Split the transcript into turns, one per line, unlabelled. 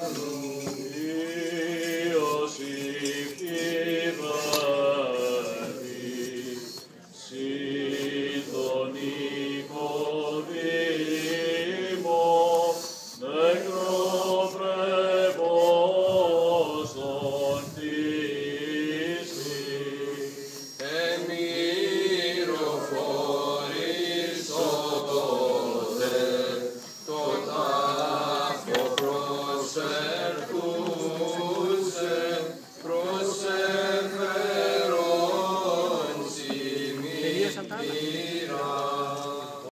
Iosif
Ram.